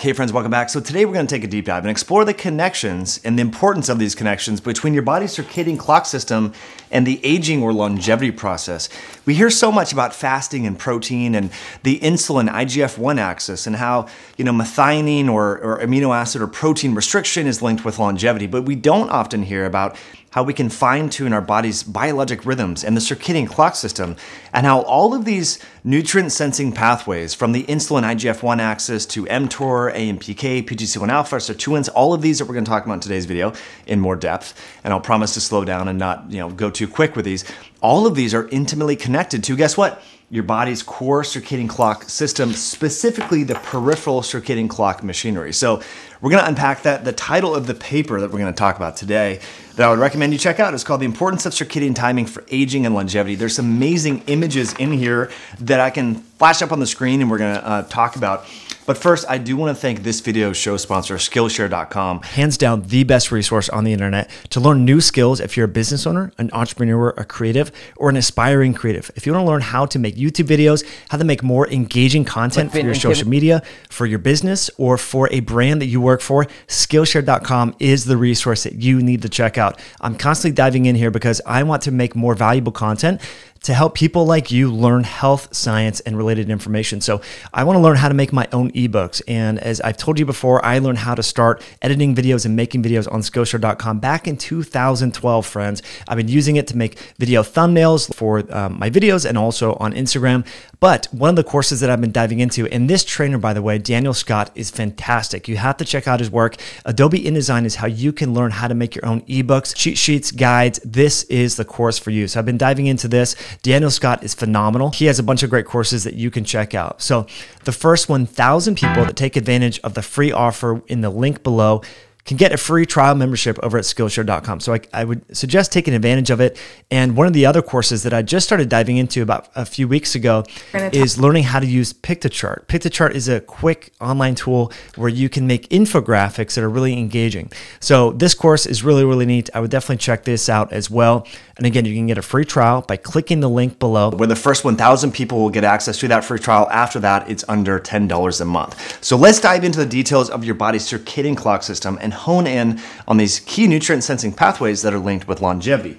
Hey friends, welcome back. So today we're going to take a deep dive and explore the connections and the importance of these connections between your body's circadian clock system and the aging or longevity process. We hear so much about fasting and protein and the insulin IGF-1 axis and how, you know, methionine or, or amino acid or protein restriction is linked with longevity, but we don't often hear about how we can fine tune our body's biologic rhythms and the circadian clock system, and how all of these nutrient sensing pathways, from the insulin IGF 1 axis to mTOR, AMPK, PGC1 alpha, sirtuins, all of these that we're going to talk about in today's video in more depth, and I'll promise to slow down and not you know go too quick with these. All of these are intimately connected to guess what? Your body's core circadian clock system, specifically the peripheral circadian clock machinery. So, we're going to unpack that. The title of the paper that we're going to talk about today that I would recommend you check out is called The Importance of Circadian Timing for Aging and Longevity. There's some amazing images in here that I can flash up on the screen and we're going to uh, talk about. But first, I do want to thank this video's show sponsor, Skillshare.com. Hands down, the best resource on the internet to learn new skills if you're a business owner, an entrepreneur, a creative, or an aspiring creative. If you want to learn how to make YouTube videos, how to make more engaging content for your social media, for your business, or for a brand that you work for, Skillshare.com is the resource that you need to check out. I'm constantly diving in here because I want to make more valuable content to help people like you learn health, science, and related information. So I want to learn how to make my own ebooks. And as I've told you before, I learned how to start editing videos and making videos on Skillshare.com back in 2012, friends. I've been using it to make video thumbnails for um, my videos and also on Instagram. But one of the courses that I've been diving into, and this trainer, by the way, Daniel Scott, is fantastic. You have to check out his work. Adobe InDesign is how you can learn how to make your own ebooks, cheat sheets, guides. This is the course for you. So I've been diving into this. Daniel Scott is phenomenal. He has a bunch of great courses that you can check out. So, the first 1,000 people that take advantage of the free offer in the link below can get a free trial membership over at Skillshare.com. So I, I, would suggest taking advantage of it. And one of the other courses that I just started diving into about a few weeks ago is learning how to use Piktochart. Piktochart is a quick online tool where you can make infographics that are really engaging. So this course is really, really neat. I would definitely check this out as well. And again, you can get a free trial by clicking the link below. Where the first 1,000 people will get access to that free trial. After that, it's under $10 a month. So let's dive into the details of your body's circadian clock system and hone in on these key nutrient sensing pathways that are linked with longevity.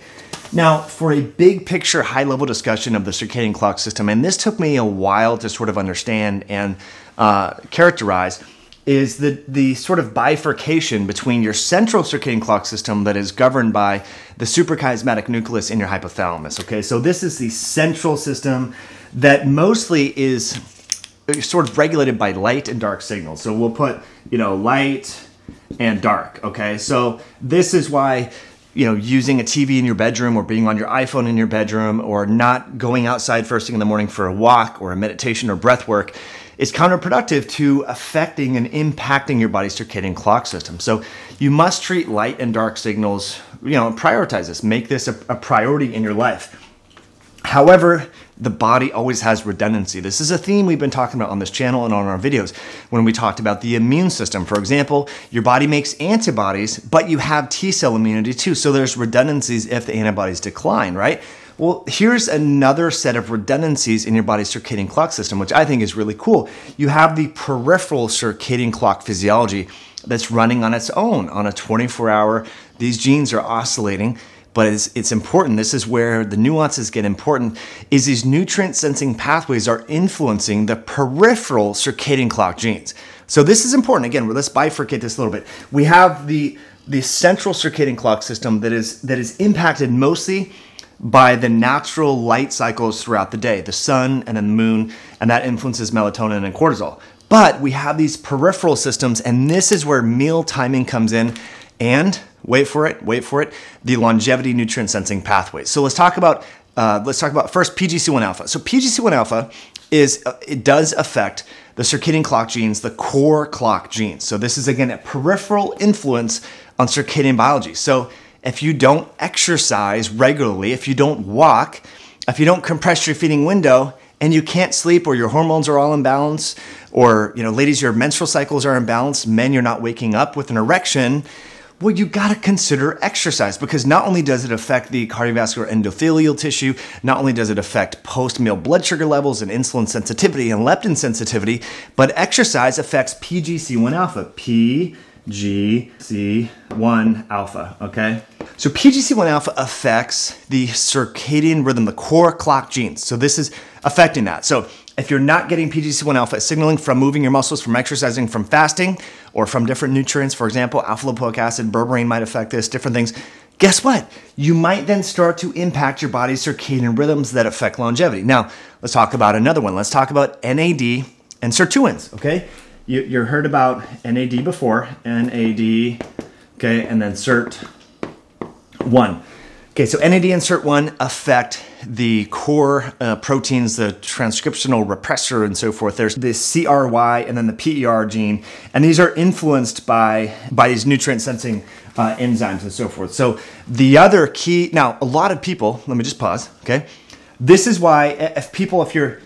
Now, for a big picture, high level discussion of the circadian clock system, and this took me a while to sort of understand and uh, characterize is the, the sort of bifurcation between your central circadian clock system that is governed by the suprachiasmatic nucleus in your hypothalamus. Okay, so this is the central system that mostly is sort of regulated by light and dark signals. So we'll put, you know, light and dark. Okay, so this is why you know, using a TV in your bedroom or being on your iPhone in your bedroom or not going outside first thing in the morning for a walk or a meditation or breath work is counterproductive to affecting and impacting your body's circadian clock system. So you must treat light and dark signals, you know, prioritize this, make this a, a priority in your life. However, the body always has redundancy. This is a theme we've been talking about on this channel and on our videos when we talked about the immune system. For example, your body makes antibodies, but you have T cell immunity too. So there's redundancies if the antibodies decline, right? Well, here's another set of redundancies in your body's circadian clock system, which I think is really cool. You have the peripheral circadian clock physiology that's running on its own on a 24 hour. These genes are oscillating, but it's, it's important. This is where the nuances get important. Is these nutrient sensing pathways are influencing the peripheral circadian clock genes. So this is important. Again, let's bifurcate this a little bit. We have the the central circadian clock system that is that is impacted mostly by the natural light cycles throughout the day, the sun and then the moon, and that influences melatonin and cortisol. But we have these peripheral systems, and this is where meal timing comes in, and wait for it, wait for it, the longevity nutrient sensing pathways. So let's talk about uh, let's talk about first PGC1 alpha. So PGC1 alpha is uh, it does affect the circadian clock genes, the core clock genes. So this is again a peripheral influence on circadian biology. So if you don't exercise regularly, if you don't walk, if you don't compress your feeding window, and you can't sleep or your hormones are all imbalanced, or you know, ladies, your menstrual cycles are imbalanced, men, you're not waking up with an erection, Well, you got to consider exercise because not only does it affect the cardiovascular endothelial tissue, not only does it affect post meal blood sugar levels and insulin sensitivity and leptin sensitivity, but exercise affects PGC1 alpha. PGC1 alpha, okay? So PGC1 alpha affects the circadian rhythm, the core clock genes. So this is affecting that. So if you're not getting PGC1 alpha signaling from moving your muscles, from exercising, from fasting, or from different nutrients, for example, alpha lipoic acid, berberine might affect this, different things. Guess what? You might then start to impact your body's circadian rhythms that affect longevity. Now, let's talk about another one. Let's talk about NAD and sirtuins, okay? You, you heard about NAD before, NAD, okay, and then SIRT1. Okay, so NAD and SIRT1 affect the core uh, proteins, the transcriptional repressor, and so forth. There's the CRY and then the PER gene, and these are influenced by by these nutrient sensing uh, enzymes and so forth. So the other key now, a lot of people. Let me just pause. Okay, this is why if people, if you're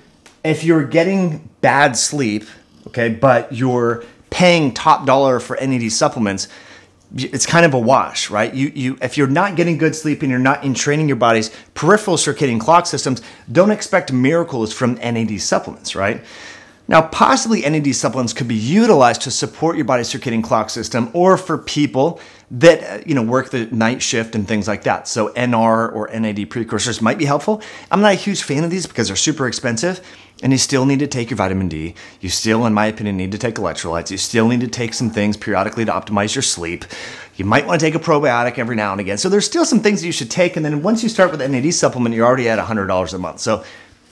if you're getting bad sleep, okay, but you're paying top dollar for NAD supplements it's kind of a wash, right? You, you, if you're not getting good sleep and you're not entraining your body's peripheral circadian clock systems, don't expect miracles from NAD supplements, right? Now, possibly NAD supplements could be utilized to support your body's circadian clock system, or for people that uh, you know work the night shift and things like that. So NR or NAD precursors might be helpful. I'm not a huge fan of these because they're super expensive and you still need to take your vitamin D. You still, in my opinion, need to take electrolytes. You still need to take some things periodically to optimize your sleep. You might want to take a probiotic every now and again. So there's still some things that you should take. And then once you start with the NAD supplement, you're already at $100 a month. So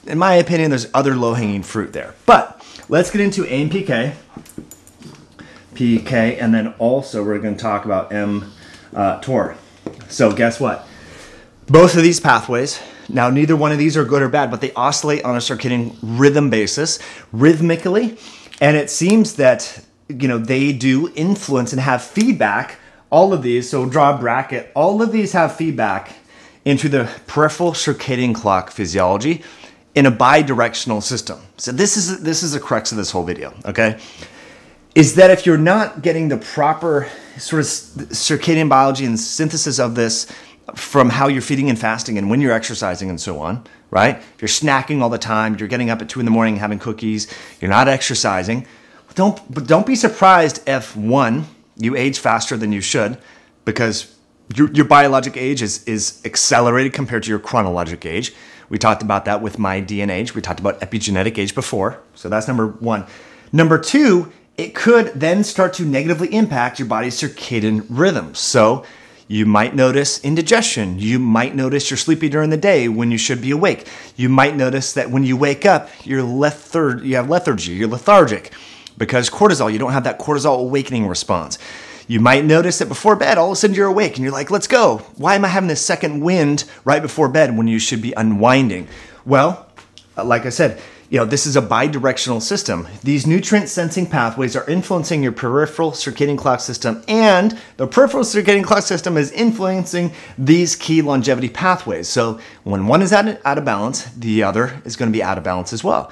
in my opinion, there's other low hanging fruit there. But let's get into AMPK, PK, and then also we're going to talk about mTOR. Uh, so guess what? Both of these pathways now, neither one of these are good or bad, but they oscillate on a circadian rhythm basis, rhythmically, and it seems that you know they do influence and have feedback. All of these, so draw a bracket. All of these have feedback into the peripheral circadian clock physiology in a bidirectional system. So this is this is the crux of this whole video. Okay, is that if you're not getting the proper sort of circadian biology and synthesis of this from how you're feeding and fasting and when you're exercising and so on, right? If you're snacking all the time, you're getting up at two in the morning having cookies, you're not exercising, don't, don't be surprised if one, you age faster than you should because your, your biologic age is, is accelerated compared to your chronologic age. We talked about that with my DNA. We talked about epigenetic age before. So that's number one. Number two, it could then start to negatively impact your body's circadian rhythm. So you might notice indigestion. You might notice you're sleepy during the day when you should be awake. You might notice that when you wake up, you're lethar- you have lethargy, you're lethargic because cortisol, you don't have that cortisol awakening response. You might notice that before bed, all of a sudden you're awake and you're like, let's go. Why am I having this second wind right before bed when you should be unwinding? Well, like I said, you know, this is a bidirectional system. These nutrient sensing pathways are influencing your peripheral circadian clock system, and the peripheral circadian clock system is influencing these key longevity pathways. So when one is out of, out of balance, the other is going to be out of balance as well.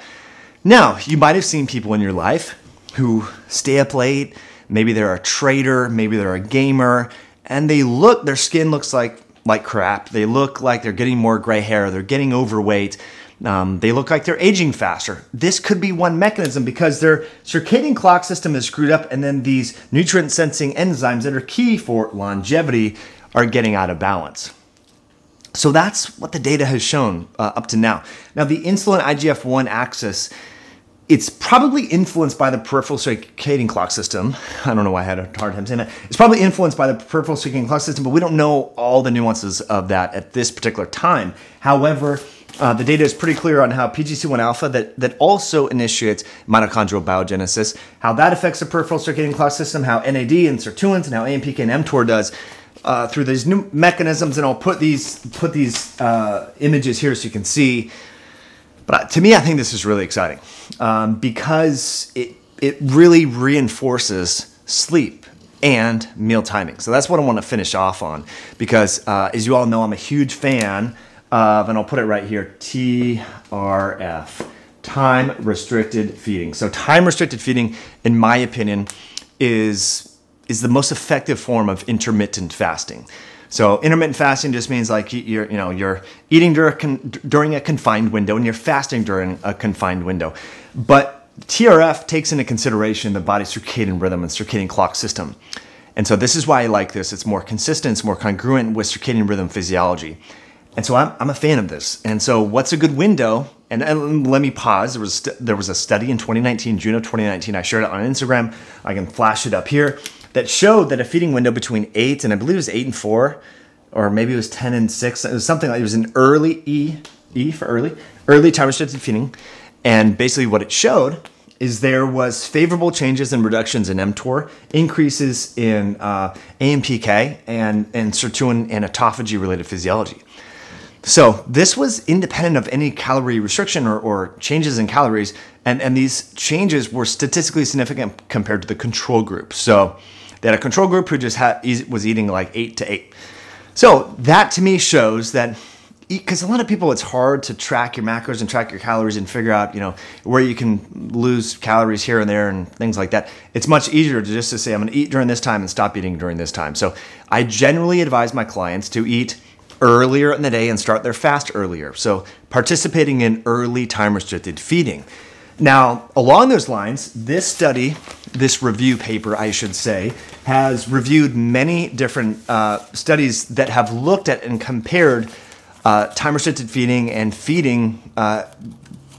Now, you might have seen people in your life who stay up late. Maybe they're a trader, maybe they're a gamer, and they look, their skin looks like like crap. They look like they're getting more gray hair, they're getting overweight um, they look like they're aging faster. This could be one mechanism because their circadian clock system is screwed up, and then these nutrient sensing enzymes that are key for longevity are getting out of balance. So that's what the data has shown uh, up to now. Now, the insulin IGF 1 axis, it's probably influenced by the peripheral circadian clock system. I don't know why I had a hard time saying that. It's probably influenced by the peripheral circadian clock system, but we don't know all the nuances of that at this particular time. However, uh, the data is pretty clear on how PGC1 alpha that, that also initiates mitochondrial biogenesis, how that affects the peripheral circadian clock system, how NAD and sirtuins, and how AMPK and mTOR does uh, through these new mechanisms. And I'll put these put these uh, images here so you can see. But to me, I think this is really exciting um, because it it really reinforces sleep and meal timing. So that's what I want to finish off on because, uh, as you all know, I'm a huge fan of, and I'll put it right here, TRF, time restricted feeding. So time restricted feeding, in my opinion, is is the most effective form of intermittent fasting. So intermittent fasting just means like you're, you know, you're eating during a confined window and you're fasting during a confined window. But TRF takes into consideration the body's circadian rhythm and circadian clock system. And so this is why I like this. It's more consistent, it's more congruent with circadian rhythm physiology. And so I'm, I'm a fan of this. And so what's a good window? And, and let me pause. There was, there was a study in 2019, June of 2019. I shared it on Instagram. I can flash it up here that showed that a feeding window between eight and I believe it was eight and four, or maybe it was 10 and six. It was something like it was an early E, E for early, early time restricted feeding. And basically what it showed is there was favorable changes and reductions in mTOR, increases in uh, AMPK, and, and sirtuin and autophagy related physiology. So this was independent of any calorie restriction or, or, changes in calories, and, and these changes were statistically significant compared to the control group. So they had a control group who just had, was eating like eight to eight. So that to me shows that because a lot of people it's hard to track your macros and track your calories and figure out you know where you can lose calories here and there and things like that it's much easier to just to say i'm going to eat during this time and stop eating during this time so i generally advise my clients to eat earlier in the day and start their fast earlier so participating in early time restricted feeding now along those lines this study this review paper i should say has reviewed many different uh, studies that have looked at and compared uh, time restricted feeding and feeding uh,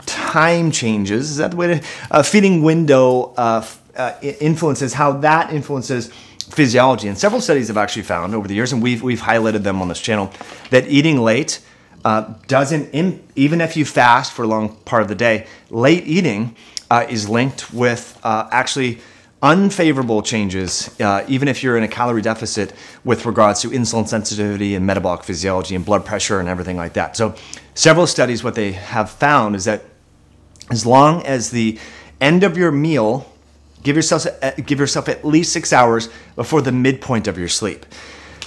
time changes. Is that the way to uh, feeding window uh, uh, influences how that influences physiology? And several studies have actually found over the years, and we've we've highlighted them on this channel, that eating late. Uh, doesn't in, even if you fast for a long part of the day, late eating uh, is linked with uh, actually unfavorable changes, uh, even if you're in a calorie deficit with regards to insulin sensitivity and metabolic physiology and blood pressure and everything like that. So, several studies, what they have found is that as long as the end of your meal, give yourself, uh, give yourself at least six hours before the midpoint of your sleep.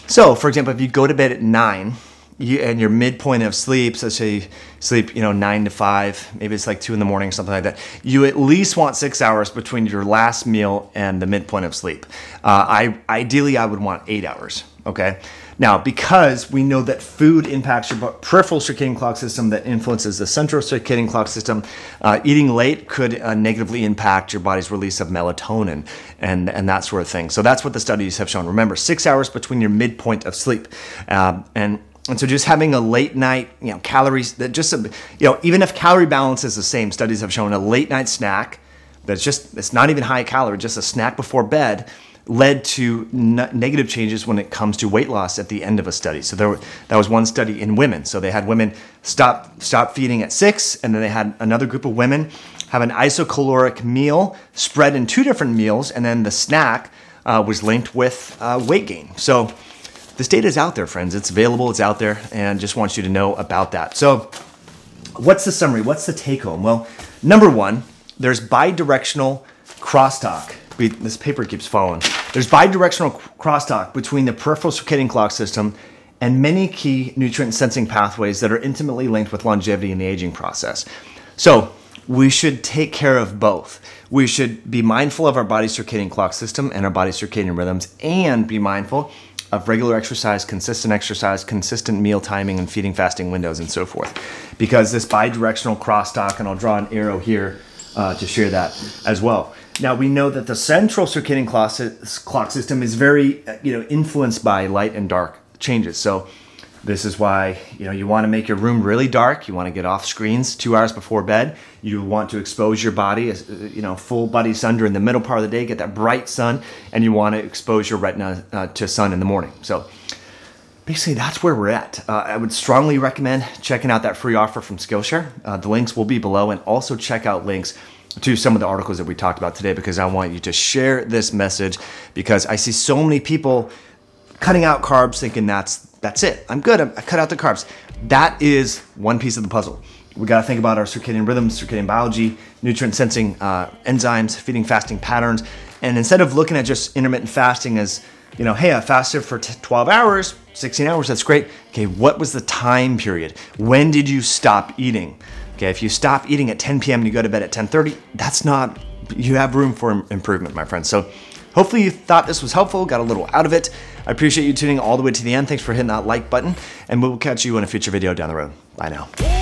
So, for example, if you go to bed at nine, you, and your midpoint of sleep, so say sleep, you know, nine to five, maybe it's like two in the morning, something like that. You at least want six hours between your last meal and the midpoint of sleep. Uh, I ideally I would want eight hours. Okay. Now, because we know that food impacts your peripheral circadian clock system that influences the central circadian clock system, uh, eating late could uh, negatively impact your body's release of melatonin and, and that sort of thing. So that's what the studies have shown. Remember, six hours between your midpoint of sleep. Uh, and and so just having a late night, you know, calories that just, you know, even if calorie balance is the same, studies have shown a late night snack that's just, it's not even high calorie, just a snack before bed led to negative changes when it comes to weight loss at the end of a study. So there, that was one study in women. So they had women stop stop feeding at six, and then they had another group of women have an isocaloric meal spread in two different meals, and then the snack uh, was linked with uh, weight gain. So this data is out there, friends. It's available, it's out there, and just want you to know about that. So, what's the summary? What's the take home? Well, number one, there's bidirectional crosstalk. This paper keeps falling. There's bidirectional crosstalk between the peripheral circadian clock system and many key nutrient sensing pathways that are intimately linked with longevity in the aging process. So, we should take care of both. We should be mindful of our body's circadian clock system and our body's circadian rhythms, and be mindful of regular exercise, consistent exercise, consistent meal timing, and feeding fasting windows, and so forth. Because this bidirectional crosstalk, and I'll draw an arrow here uh, to share that as well. Now we know that the central circadian clock system is very, uh, you know, influenced by light and dark changes. So this is why you know you want to make your room really dark. You want to get off screens two hours before bed. You want to expose your body, uh, you know, full body sun during the middle part of the day. Get that bright sun, and you want to expose your retina uh, to sun in the morning. So basically, that's where we're at. Uh, I would strongly recommend checking out that free offer from Skillshare. Uh, the links will be below, and also check out links to some of the articles that we talked about today because I want you to share this message because I see so many people cutting out carbs thinking that's that's it. I'm good. I cut out the carbs. That is one piece of the puzzle. We got to think about our circadian rhythms, circadian biology, nutrient sensing uh, enzymes, feeding fasting patterns. And instead of looking at just intermittent fasting as, you know, hey, I fasted for 12 hours, 16 hours, that's great. Okay, what was the time period? When did you stop eating? Okay, if you stop eating at 10 p.m. and you go to bed at 10:30, that's not you have room for improvement, my friends. So Hopefully you thought this was helpful, got a little out of it. I appreciate you tuning all the way to the end. Thanks for hitting that like button, and we'll catch you in a future video down the road. Bye now.